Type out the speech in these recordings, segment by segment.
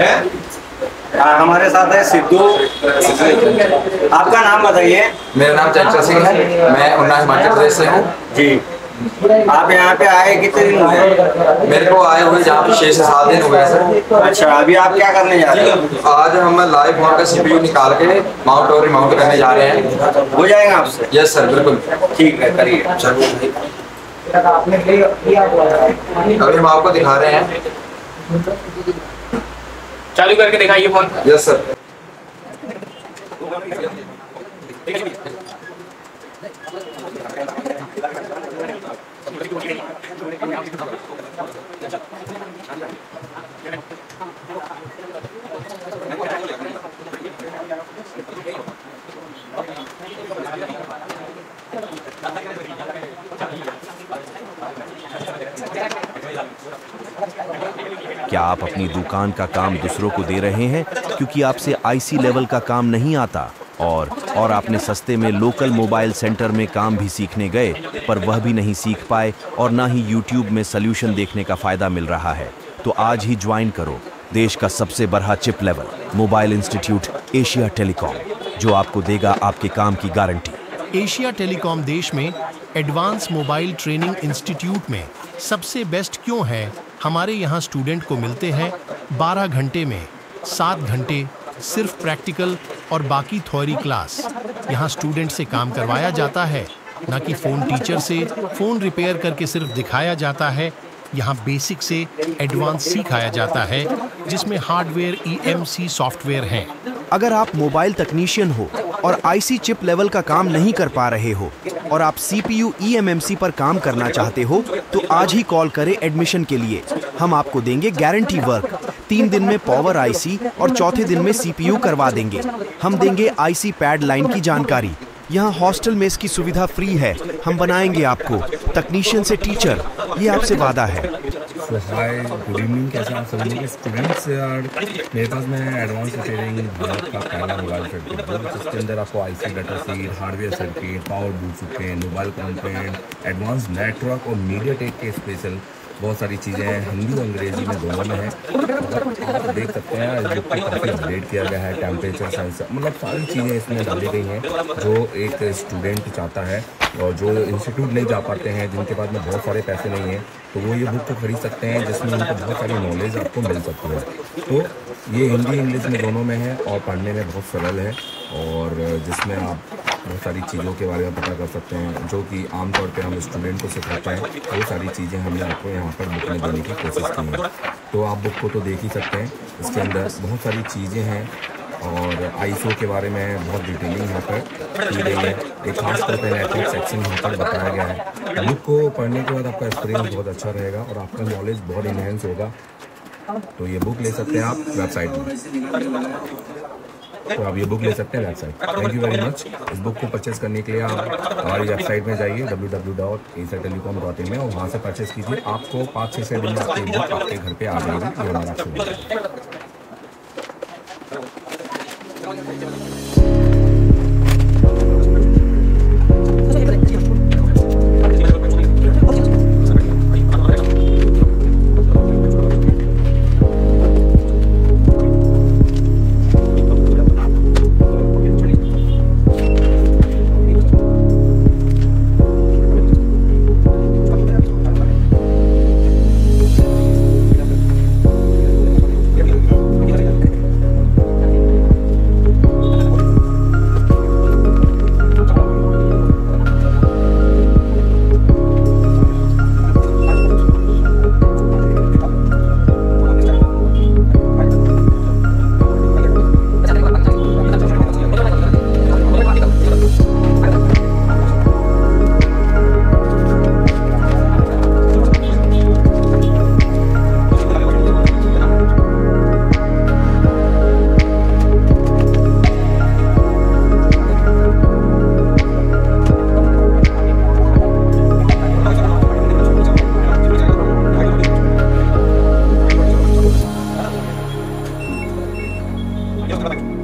है? हाँ, हमारे साथ है सिद्धू। आपका नाम बताइए। मेरा नाम चंचल सिंह है। मैं उन्ना हिमाचल प्रदेश से हूँ। जी। आप यहाँ पे आए कितने दिन हुए? मेरे को आए हुए जहाँ पे छह से सात दिन हुए हैं। सर अच्छा अभी आप क्या करने जा रहे हैं? आज हम लाइव वहाँ का सीपीयू निकाल के माउंट और रिमाउंट करने जा रहे हैं। हो जाएगा आपसे? यस सर बिल्कुल। ठीक है करिए। अभी हम आपको दिखा रहे हैं। चालू करके दिखाइए फ़ोन। यस सर क्या आप अपनी दुकान का काम दूसरों को दे रहे हैं? क्योंकि आपसे आईसी लेवल का काम नहीं आता। और और आपने सस्ते में लोकल मोबाइल सेंटर में काम भी सीखने गए, पर वह भी नहीं सीख पाए और ना ही यूट्यूब में सोल्यूशन देखने का फ़ायदा मिल रहा है। तो आज ही ज्वाइन करो। देश का सबसे बड़ा chip level mobile institute Asia telecom जो आपको देगा आपके काम की गारंटी। एशिया टेलीकॉम देश में एडवांस मोबाइल ट्रेनिंग इंस्टीट्यूट में सबसे बेस्ट क्यों है? हमारे यहाँ स्टूडेंट को मिलते हैं 12 घंटे में 7 घंटे, सिर्फ़ प्रैक्टिकल और बाकी थ्योरी क्लास। यहाँ स्टूडेंट से काम करवाया जाता है, न कि फ़ोन टीचर से। फ़ोन रिपेयर करके सिर्फ़ दिखाया जाता है। यहाँ बेसिक से एडवांस सिखाया जाता है, जिसमें हार्डवेयर, ईएमसी सॉफ्टवेयर हैं। अगर आप मोबाइल तकनीशियन हो और आईसी चिप लेवल का काम नहीं कर पा रहे हो। और आप सीपीयू ईएमएमसी पर काम करना चाहते हो तो आज ही कॉल करें एडमिशन के लिए। हम आपको देंगे गारंटी वर्क तीन दिन में पावर आईसी और चौथे दिन में सीपीयू करवा देंगे। हम देंगे आईसी पैड लाइन की जानकारी। यहाँ हॉस्टल में इसकी सुविधा फ्री है। हम बनाएँगे आपको। तकनीशियन से टीचर ये आपसे वादा है। सो हाय गुड इवनिंग कैसे आप सभी? लोग स्टूडेंट्स यार मेरे पास मैं एडवांस रिपेयरिंग भारत का पहला मोबाइल सर्किट है। जिसके अंदर आपको IC data sheet hardware circuit power boot हैं मोबाइल कंपोनेंट एडवांस नेटवर्क और मीडिया टेक के स्पेशल बहुत सारी चीज़ें हैं। हिंदी और अंग्रेज़ी में दोनों में है। आप देख सकते हैं को काफ़ी अपडेट किया गया है टेम्परेचर साइंस मतलब सारी चीज़ें इसमें डाली गई हैं, जो एक स्टूडेंट चाहता है और जो इंस्टीट्यूट नहीं जा पाते हैं, जिनके पास में बहुत सारे पैसे नहीं हैं तो वो ये बुक को खरीद सकते हैं, जिसमें उनको बहुत सारी नॉलेज आपको मिल सकती है। तो ये हिंदी, इंग्लिश में दोनों में है और पढ़ने में बहुत सरल है और जिसमें आप बहुत सारी चीज़ों के बारे में पता कर सकते हैं, जो कि आमतौर पर हम स्टूडेंट को सिखाते हैं। वो सारी चीज़ें हमने आपको यहाँ पर बुक में देने की कोशिश की है। तो आप बुक को तो देख ही सकते हैं, इसके अंदर बहुत सारी चीज़ें हैं और आईसो के बारे में बहुत डिटेलिंग यहाँ पर। की गई है, एक खास तौर पर नेटवर्क सेक्शन यहाँ पर बताया गया है। बुक को पढ़ने के बाद आपका एक्सपीरियंस बहुत अच्छा रहेगा और आपका नॉलेज बहुत इन्हेंस होगा। तो ये बुक ले सकते हैं आप वेबसाइट में। तो आप ये बुक ले सकते हैं website thank you very much इस बुक को परचेज करने के लिए आप हमारी वेबसाइट में जाइए W W dot Asia telecom dot in में और वहाँ से परचेज कीजिए। आपको पाँच छः छः दिन में आपकी बुक आपके घर पर आ जाएगी ये हमारा yo creo que...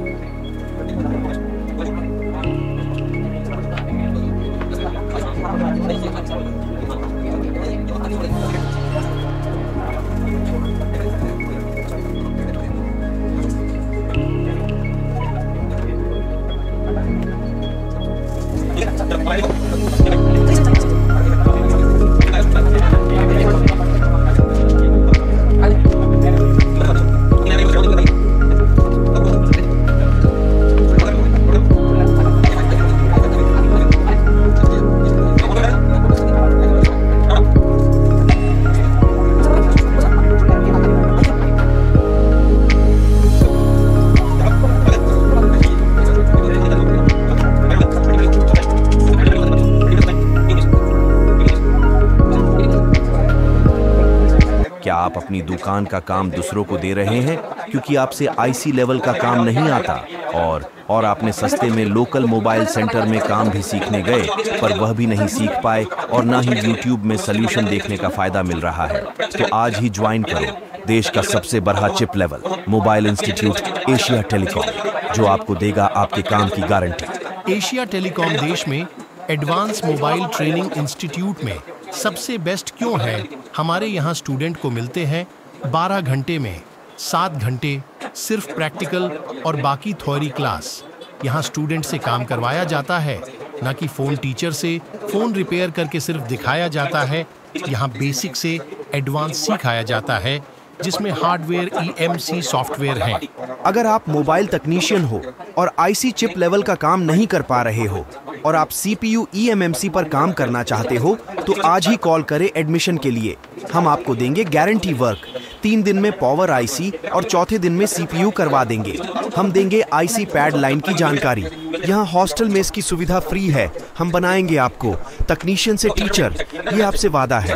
आप अपनी दुकान का काम दूसरों को दे रहे हैं, क्योंकि आपसे आईसी लेवल का काम नहीं आता। और और आपने सस्ते में लोकल मोबाइल सेंटर में काम भी सीखने गए, पर वह भी नहीं सीख पाए और ना ही यूट्यूब में सोल्यूशन देखने का फ़ायदा मिल रहा है। तो आज ही ज्वाइन करो, देश का सबसे बड़ा chip level mobile institute Asia telecom जो आपको देगा आपके काम की गारंटी एशिया टेलीकॉम देश में एडवांस मोबाइल ट्रेनिंग इंस्टीट्यूट में सबसे बेस्ट क्यों है? हमारे यहाँ स्टूडेंट को मिलते हैं 12 घंटे में, सात घंटे, सिर्फ़ प्रैक्टिकल और बाकी थ्योरी क्लास यहाँ स्टूडेंट से काम करवाया जाता है, न कि फ़ोन टीचर से फ़ोन रिपेयर करके सिर्फ़ दिखाया जाता है। यहाँ बेसिक से एडवांस सिखाया जाता है। जिसमें हार्डवेयर ईएमसी सॉफ्टवेयर है। अगर आप मोबाइल तकनीशियन हो और आईसी चिप लेवल का काम नहीं कर पा रहे हो और आप सीपीयू ईएमएमसी पर काम करना चाहते हो तो आज ही कॉल करें एडमिशन के लिए। हम आपको देंगे गारंटी वर्क। तीन दिन में पावर आईसी और चौथे दिन में सीपीयू करवा देंगे। हम देंगे आईसी पैड लाइन की जानकारी। यहाँ हॉस्टल में इसकी सुविधा फ्री है। हम बनाएँगे आपको। तकनीशियन से टीचर, ये आपसे वादा है।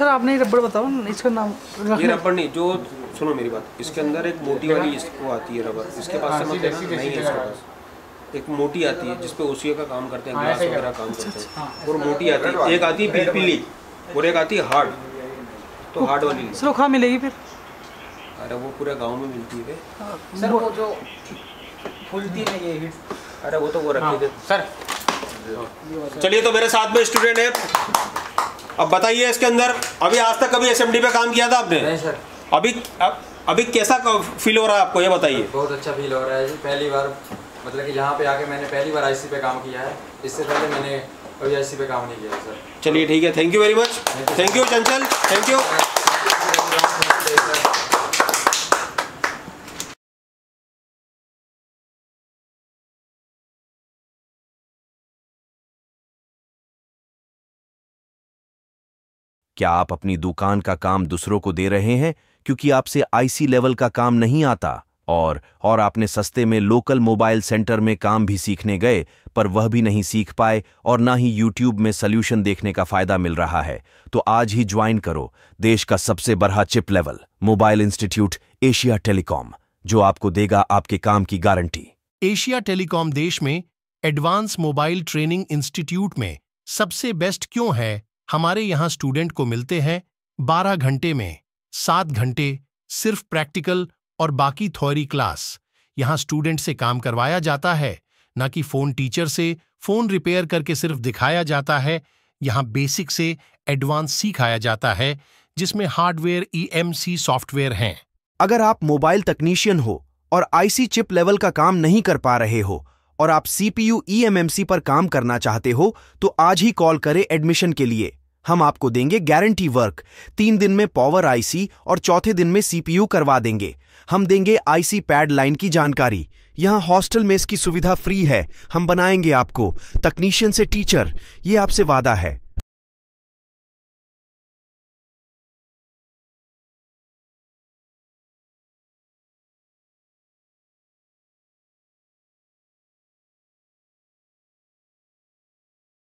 सर आपने रबड़ बताओ इसका नाम ये रबड़ नहीं जो सुनो मेरी बात इसके अंदर एक मोटी वाली इसको आती है रबड़ इसके पास से मत लेना नहीं है इसके पास। एक मोटी आती है जिसपे ओसिया का काम करते हैं ग्लास वगैरह काम करते हैं। और मोटी आती है एक आती है पिलपिली और एक आती है हार्ड तो हार्ड वाली। सर वो कहाँ मिलेगी फिर? अरे वो पूरे गाँव में मिलती है सर वो जो फुलती है ये अरे वो तो वो रखी थे। सर। चलिए तो मेरे साथ में स्टूडेंट है। अब बताइए इसके अंदर अभी आज तक कभी एसएमडी पे काम किया था आपने? नहीं सर। अभी अब, अभी कैसा फील हो रहा है आपको ये बताइए। बहुत अच्छा फील हो रहा है जी पहली बार मतलब कि यहाँ पे आके मैंने पहली बार आईसी पे काम किया है इससे पहले मैंने कभी आईसी पे काम नहीं किया सर। चलिए ठीक है thank you very much thank you Chanchal. Thank you क्या आप अपनी दुकान का काम दूसरों को दे रहे हैं क्योंकि आपसे आईसी लेवल का काम नहीं आता? और और आपने सस्ते में लोकल मोबाइल सेंटर में काम भी सीखने गए, पर वह भी नहीं सीख पाए और ना ही यूट्यूब में सोल्यूशन देखने का फ़ायदा मिल रहा है तो आज ही ज्वाइन करो, देश का सबसे बड़ा chip level, mobile institute, Asia telecom, जो आपको देगा आपके काम की गारंटी। एशिया टेलीकॉम देश में एडवांस मोबाइल ट्रेनिंग इंस्टीट्यूट में सबसे बेस्ट क्यों है? हमारे यहाँ स्टूडेंट को मिलते हैं 12 घंटे में 7 घंटे, सिर्फ़ प्रैक्टिकल और बाकी थ्योरी क्लास। यहाँ स्टूडेंट से काम करवाया जाता है, न कि फ़ोन टीचर से फ़ोन रिपेयर करके सिर्फ़ दिखाया जाता है। यहाँ बेसिक से एडवांस सिखाया जाता है, जिसमें हार्डवेयर, ईएमसी सॉफ्टवेयर हैं। अगर आप मोबाइल तकनीशियन हो और आईसी चिप लेवल का काम नहीं कर पा रहे हो और आप सीपीयू, ईएमएमसी पर काम करना चाहते हो तो आज ही कॉल करें एडमिशन के लिए। हम आपको देंगे गारंटी वर्क तीन दिन में पावर आईसी और चौथे दिन में सीपीयू करवा देंगे। हम देंगे आईसी पैड लाइन की जानकारी। यहाँ हॉस्टल में इसकी सुविधा फ्री है। हम बनाएँगे आपको। तकनीशियन से टीचर ये आपसे वादा है।